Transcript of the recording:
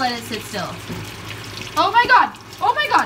let it sit still. Oh my god! Oh my god!